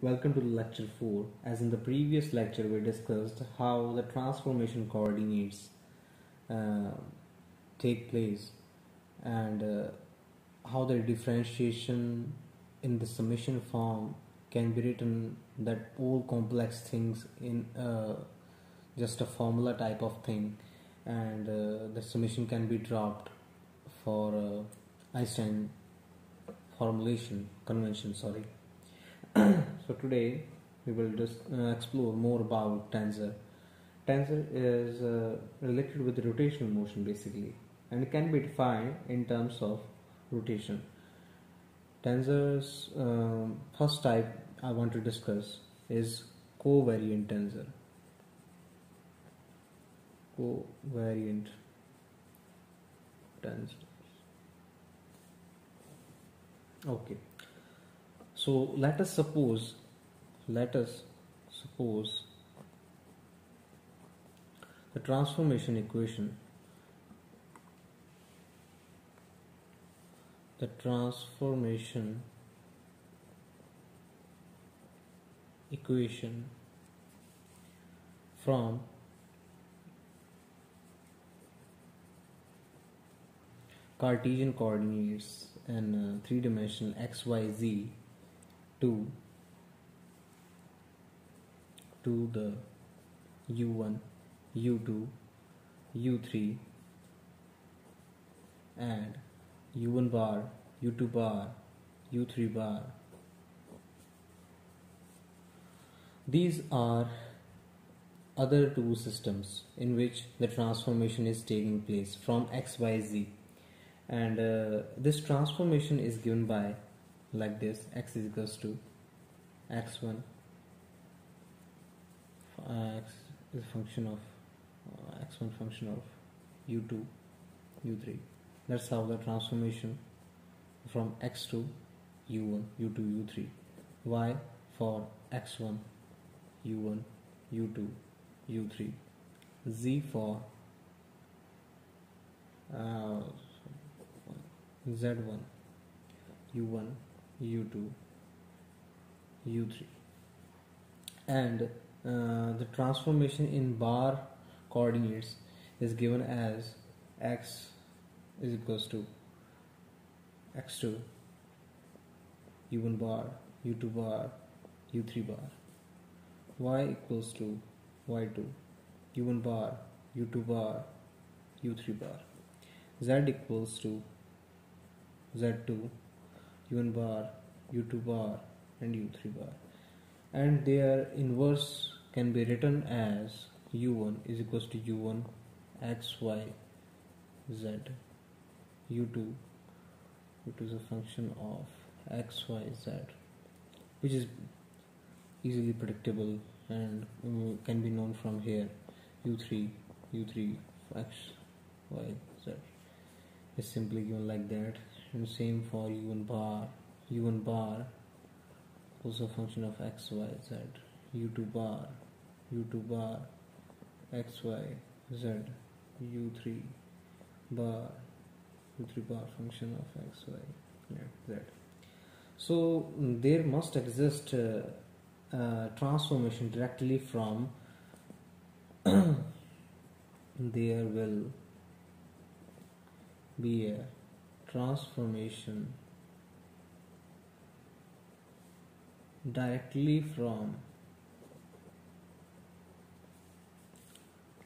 Welcome to lecture 4. As in the previous lecture, we discussed how the transformation coordinates uh, take place and uh, how the differentiation in the summation form can be written that all complex things in uh, just a formula type of thing and uh, the summation can be dropped for uh, Einstein formulation convention sorry so today we will just uh, explore more about tensor. Tensor is uh, related with rotational motion basically and it can be defined in terms of rotation. Tensors um, first type i want to discuss is covariant tensor. Covariant tensor okay so let us suppose let us suppose the transformation equation the transformation equation from Cartesian coordinates and uh, three-dimensional x, y, z to to the u1, u2, u3 and u1 bar, u2 bar, u3 bar. These are other two systems in which the transformation is taking place from x, y, z and uh, this transformation is given by like this. X is equals to x1 uh, x is a function of uh, x1 function of u2 u3 that's how the transformation from x to u1 u2 u3 y for x1 u1 u2 u3 z for uh, z1 u1 u2 u3 and uh, the transformation in bar coordinates is given as x is equals to x2 u1 bar u2 bar u3 bar. Y equals to y2 u1 bar u2 bar u3 bar. Z equals to z2 u1 bar u2 bar and u3 bar. And their inverse can be written as u1 is equals to u1 x y z. U2 which is a function of x y z which is easily predictable and uh, can be known from here. U3 u3 x y z. Is simply given like that and same for u1 bar u1 bar also function of x y z. U2 bar u2 bar x y z. U3 bar u3 bar function of x y z. So there must exist uh, uh, transformation directly from there will be a transformation directly from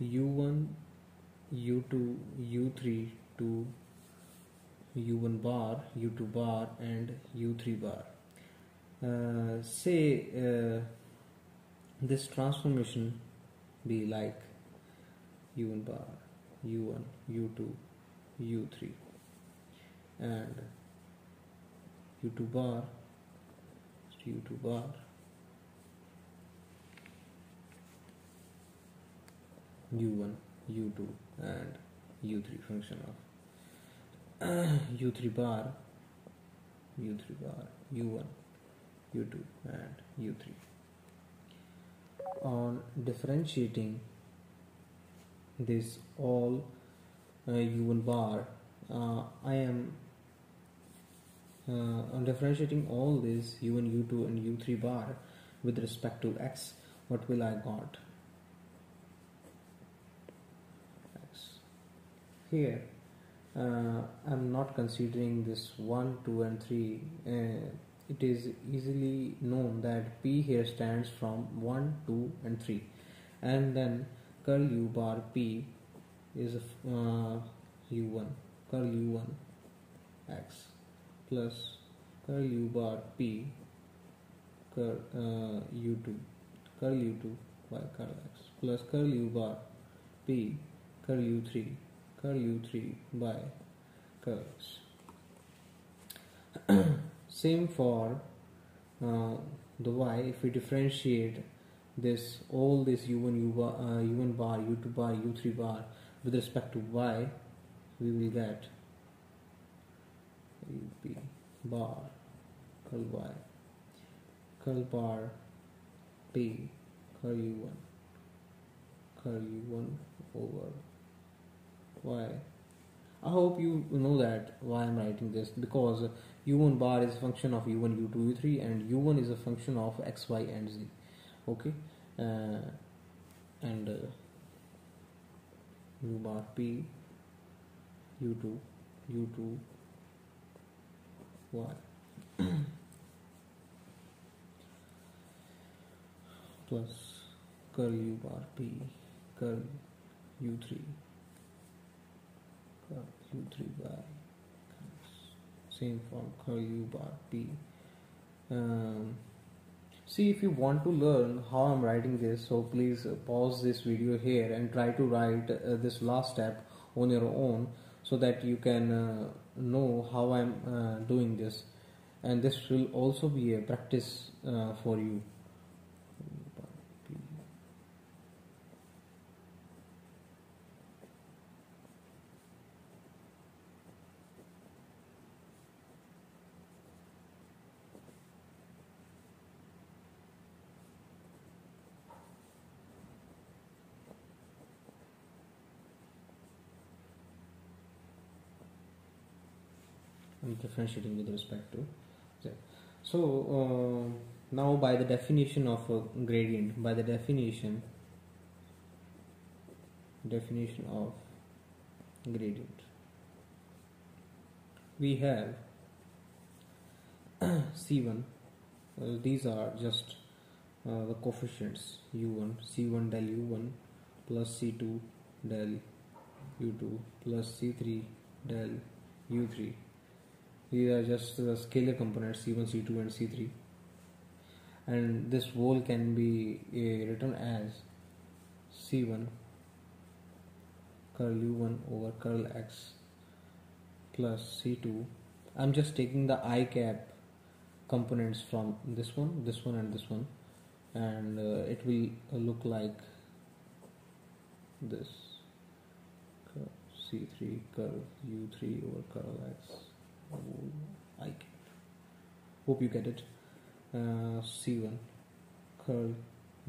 u1 u2 u3 to u1 bar u2 bar and u3 bar. Uh, say uh, this transformation be like u1 bar u1 u2 u3 and u2 bar u2 bar u1 u2 and u3 function of u3 bar u3 bar u1 u2 and u3 on differentiating this all uh, u1 bar uh, I am on differentiating all these u1 u2 and u3 bar with respect to x what will I got? X. Here uh, I'm not considering this 1 2 and 3 uh, it is easily known that p here stands from 1 2 and 3 and then curl u bar p is uh, u1 curl u1 x plus curl u bar p curl uh, u2 curl u2 by curl x plus curl u bar p curl u3 curl u3 by curl x. Same for uh, the y. If we differentiate this all this u1 u bar, uh, u1 bar u2 bar u3 bar with respect to y we will get up bar curl y curl bar p curl u1 curl u1 over y. I hope you know that why I'm writing this because u1 bar is a function of u1 u2 u3 and u1 is a function of x y and z. Okay? Uh, and uh, u bar p u2 u2 y plus curl u bar p curl u3 curl u3 by same from curl u bar p. Um, see if you want to learn how I'm writing this so please uh, pause this video here and try to write uh, this last step on your own so that you can uh, know how I'm uh, doing this. And this will also be a practice uh, for you I'm differentiating with respect to z. So uh, now by the definition of a gradient, by the definition definition of gradient, we have C1. Well, these are just uh, the coefficients u1, c1 del u1 plus c2 del u2 plus c3 del u3 these are just the scalar components c1 c2 and c3 and this whole can be uh, written as c1 curl u1 over curl x plus c2 I'm just taking the i cap components from this one this one and this one. And uh, it will look like this. Curl c3 curl u3 over curl x I. Hope you get it. Uh, C1 curl.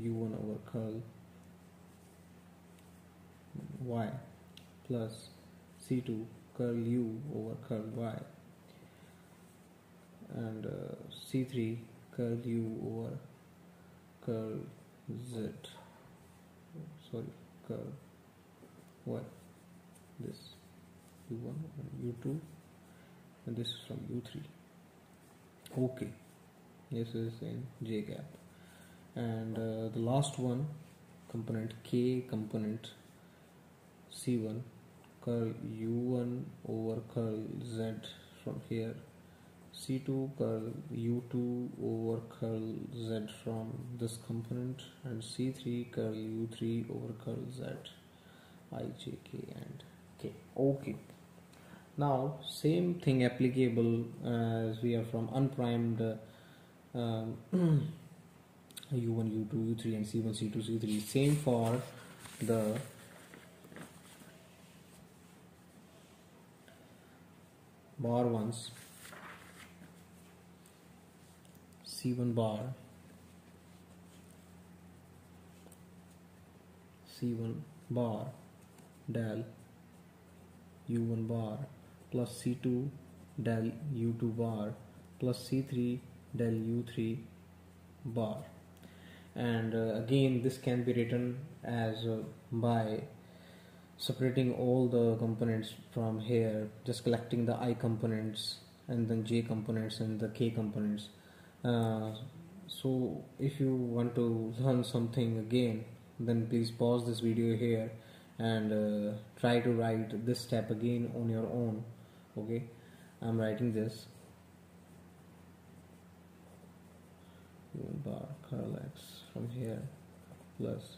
U1 over curl. Y plus C2 curl U over curl Y. And uh, C3 curl U over curl Z. Sorry curl Y. This. U1 and U2 and this is from u3 okay. This is in j cap and uh, the last one component k component c1 curl u1 over curl z from here. C2 curl u2 over curl z from this component. And c3 curl u3 over curl z. I j k and k. Okay now same thing applicable as we are from unprimed uh, um, u1 u2 u3 and c1 c2 c3 same for the bar ones. C1 bar c1 bar del u1 bar plus C2 del U2 bar plus C3 del U3 bar. And uh, again this can be written as uh, by separating all the components from here just collecting the i components and then j components and the k components. Uh, so if you want to learn something again then please pause this video here and uh, try to write this step again on your own okay I'm writing this. Bar curl x from here plus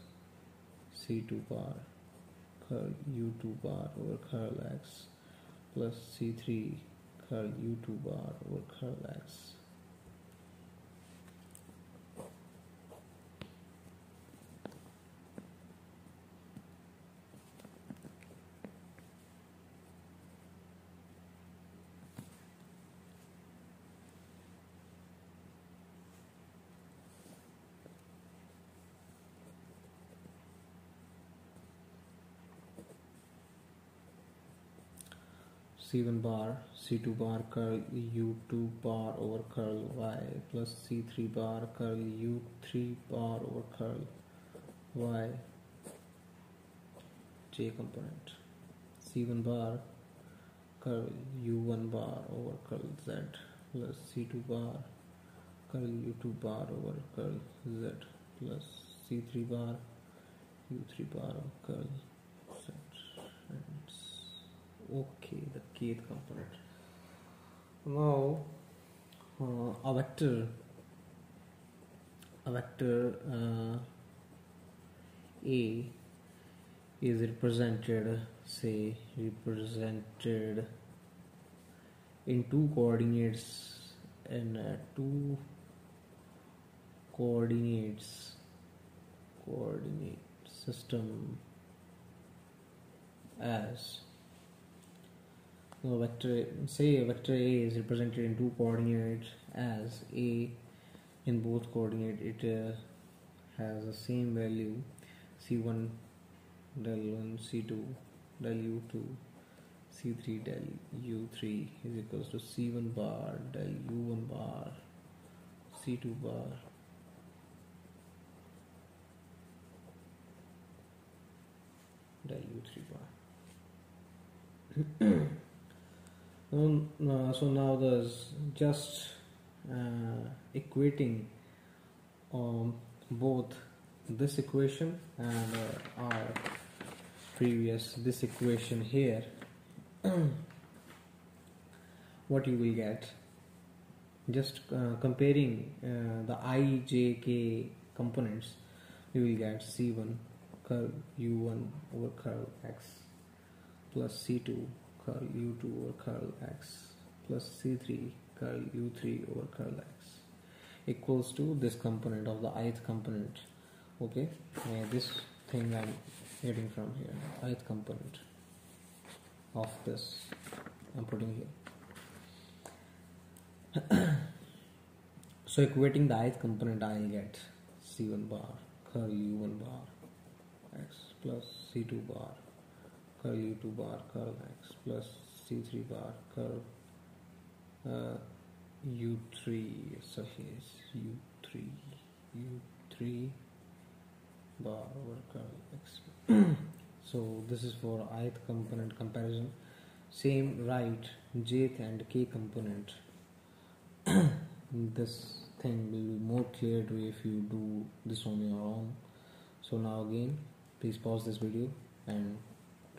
c2 bar curl u2 bar over curl x plus c3 curl u2 bar over curl x c1 bar c2 bar curl u2 bar over curl y plus c3 bar curl u3 bar over curl y. J component. C1 bar curl u1 bar over curl z plus c2 bar curl u2 bar over curl z plus c3 bar u3 bar over curl okay the kth component. Now uh, a vector a vector uh, a is represented say represented in two coordinates in uh, two coordinates coordinate system as so vector say vector A is represented in two coordinates as A in both coordinate it uh, has the same value C1 del 1 C2 del U2 C3 del U3 is equals to C1 bar del U1 bar C2 bar. del U3 bar so now there's just uh, equating um, both this equation and uh, our previous this equation here. What you will get just uh, comparing uh, the i j k components you will get c1 curl u1 over curl x plus c2 curl u2 over curl x plus c3 curl u3 over curl x equals to this component of the ith component. Okay? Yeah, this thing I'm getting from here ith component of this I'm putting here. So equating the ith component I'll get c1 bar curl u1 bar x plus c2 bar curl u2 bar curl x plus c3 bar curl uh, u3 so here's u3 u3 bar over curl x. So this is for ith component comparison. Same right jth and k component. This thing will be more clear to you if you do this on your own. So now again please pause this video and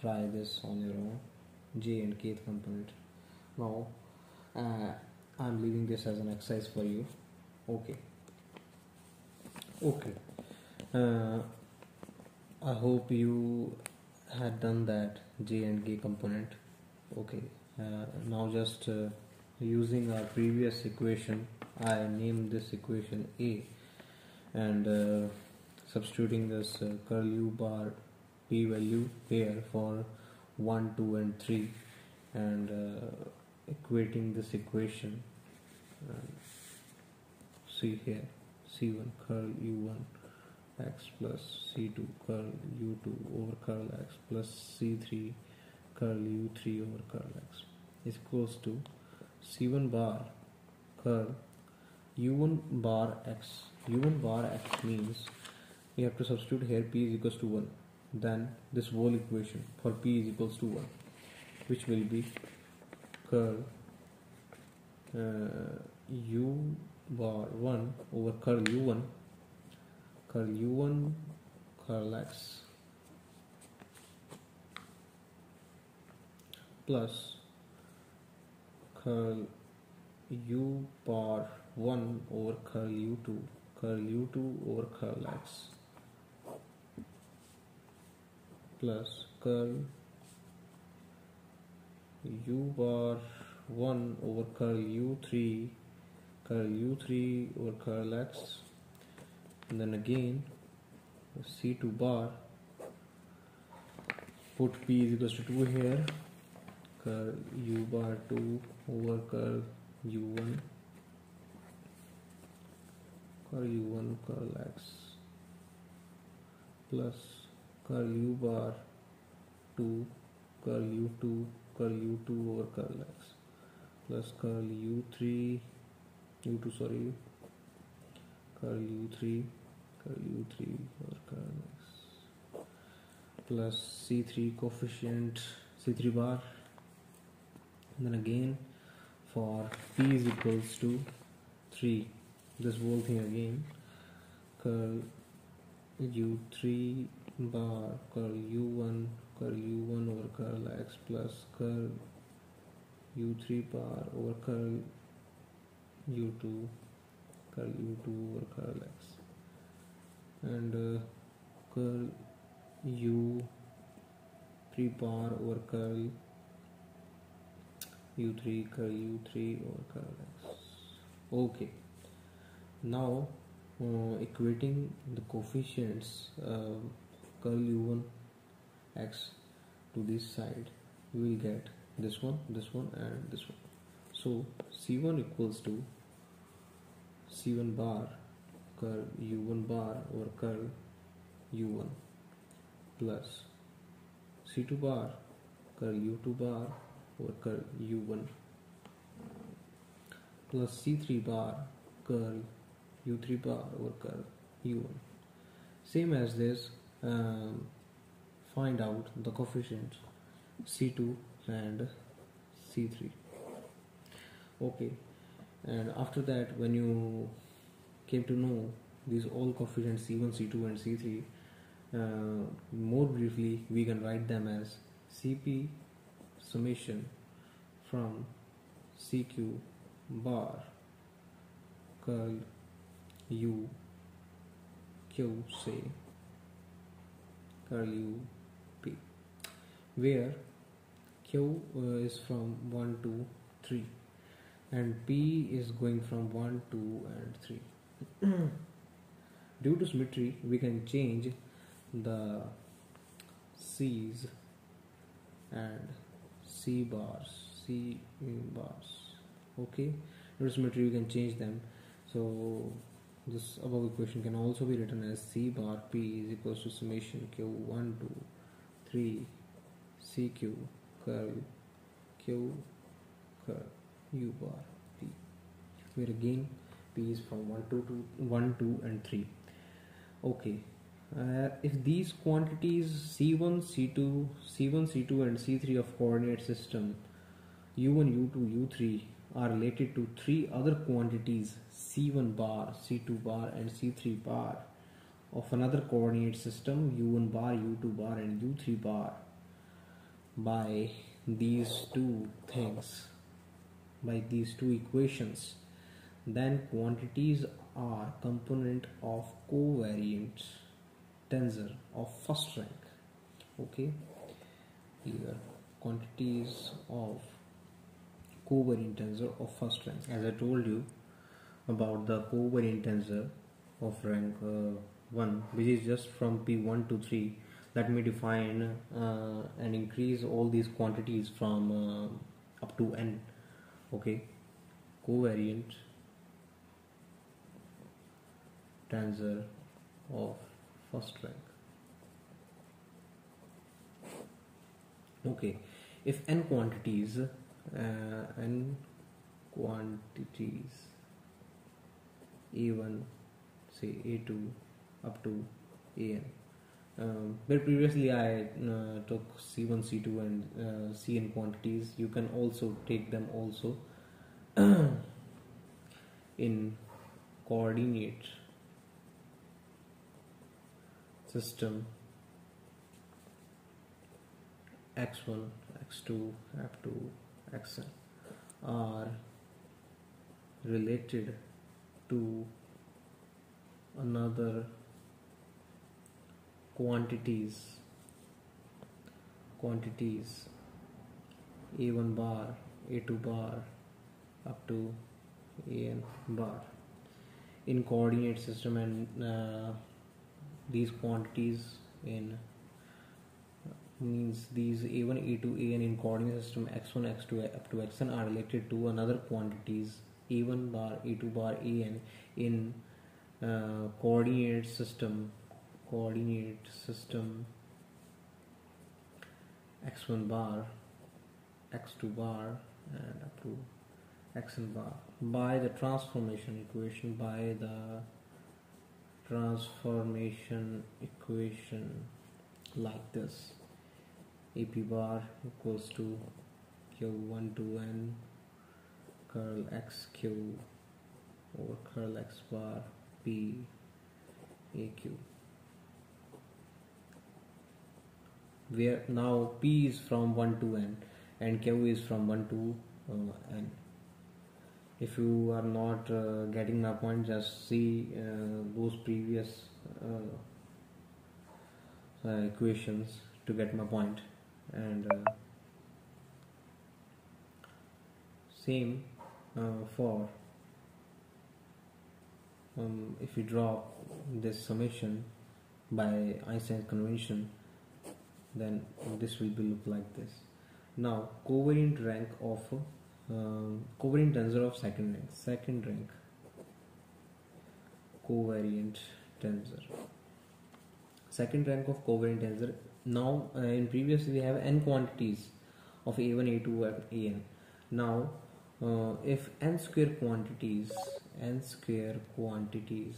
try this on your own j and kth component. Now uh, I'm leaving this as an exercise for you. Okay. Okay. Uh, I hope you had done that j and k component. Okay. Uh, now just uh, using our previous equation I named this equation a and uh, substituting this uh, curl u bar p value here for 1 2 and 3 and uh, equating this equation see here c1 curl u1 x plus c2 curl u2 over curl x plus c3 curl u3 over curl x is equals to c1 bar curl u1 bar x. U1 bar x means we have to substitute here p is equals to 1 then this whole equation for p is equals to 1 which will be curl uh, u bar 1 over curl u1 curl u1 curl x plus curl u bar 1 over curl u2 curl u2 over curl x plus curl. U bar 1 over curl u3 curl u3 over curl x. And then again c2 bar. Put p is equals to 2 here. Curl u bar 2 over curl u1 curl u1 curl x. Plus curl u bar two, curl u two, curl u two और curl lax plus curl u three, u two, sorry, curl u three, curl u three और curl lax plus c three coefficient c three bar. Then again for p is equals to three this whole thing again curl u three bar curl u1 curl u1 over curl x plus curl u3 bar over curl u2 curl u2 over curl x. And uh, curl u3 bar over curl u3 curl u3 over curl x. Okay. Now uh, equating the coefficients uh, curl u1 x to this side we will get this one this one and this one. So c1 equals to c1 bar curl u1 bar or curl u1 plus c2 bar curl u2 bar or curl u1 plus c3 bar curl u3 bar or curl u1 same as this um, find out the coefficients c2 and c3 okay. And after that when you came to know these all coefficients c1 c2 and c3 uh, more briefly we can write them as cp summation from cq bar curl u q say curl u p. Where q is from 1 to 3 and p is going from 1 2 and 3 due to symmetry we can change the c's and c bars c bars. Okay? Due to symmetry we can change them. So this above equation can also be written as c bar p is equals to summation q 1 2 3 cq curl q curl u bar p. Where again p is from 1 to 2 1 2 and 3 okay uh, if these quantities c1 c2 c1 c2 and c3 of coordinate system u1 u2 u3 are related to three other quantities c1 bar c2 bar and c3 bar of another coordinate system u1 bar u2 bar and u3 bar by these two things by these two equations. Then quantities are component of covariant tensor of first rank. Okay? Here quantities of covariant tensor of first rank. As i told you about the covariant tensor of rank uh, 1 which is just from p1 to 3 let me define uh, and increase all these quantities from uh, up to n okay? Covariant tensor of first rank. Okay if n quantities uh, n quantities a1 say a2 up to an um, but previously I uh, took C1, C2 and uh, Cn quantities. You can also take them also in coordinate system x1, x2, f2, xn are related to another quantities quantities a1 bar a2 bar up to an bar. In coordinate system and uh, these quantities in means these a1 a2 an in coordinate system x1 x2 up to xn are related to another quantities a1 bar a2 bar an in uh, coordinate system coordinate system x1 bar x2 bar and up to xn bar. By the transformation equation by the transformation equation like this ap bar equals to q1 to n curl x q over curl x bar p aq where now p is from 1 to n and q is from 1 to uh, n. If you are not uh, getting my point just see uh, those previous uh, uh, equations to get my point and uh, same for um, if you draw this summation by Einstein's convention then this will be look like this. Now covariant rank of uh, covariant tensor of second rank second rank covariant tensor. Second rank of covariant tensor now uh, in previous we have n quantities of a1 a2 and an now uh, if n square quantities n square quantities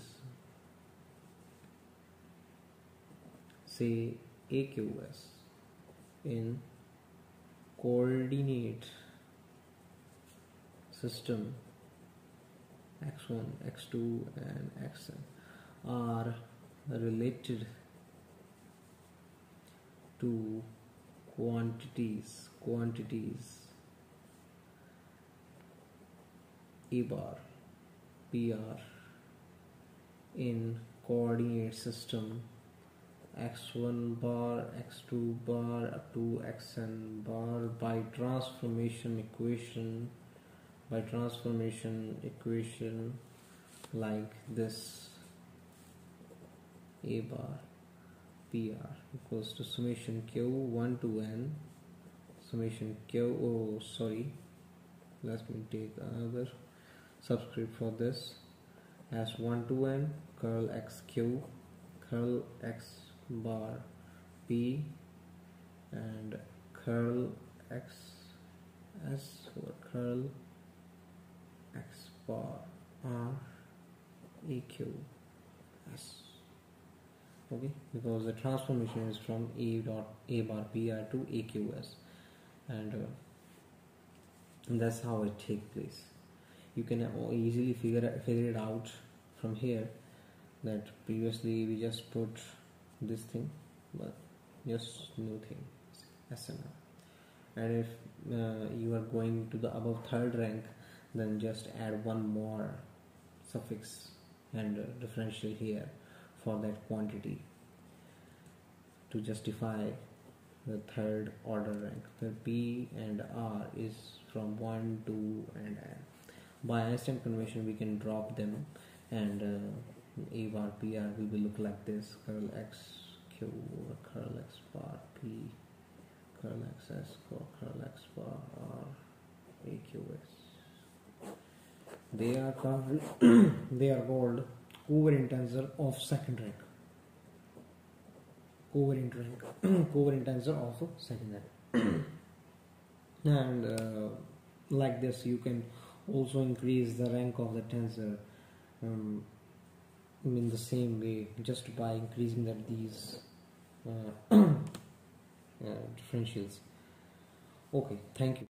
say AQS in coordinate system x1 x2 and xn are related to quantities quantities. A bar pr in coordinate system x1 bar x2 bar up to xn bar by transformation equation by transformation equation like this a bar pr equals to summation q 1 to n summation q oh sorry let me take another subscript for this. As 1 to n curl x q curl x bar p and curl x s or curl x bar r eq s okay? Because the transformation is from a dot a bar pr to aqs and uh, that's how it takes place. You can easily figure figure it out from here that previously we just put this thing but just new thing SNR and if uh, you are going to the above third rank then just add one more suffix and uh, differential here for that quantity to justify the third order rank the P and R is from 1 2 and n. By Einstein convention we can drop them and uh, a bar pr will look like this curl x q over curl x bar p curl x s curl x bar r a q s they are called they are called covariant tensor of second rank. Covariant rank. Covariant tensor of second rank. And uh, like this you can also increase the rank of the tensor um, in the same way just by increasing that these uh, uh, differentials. Okay thank you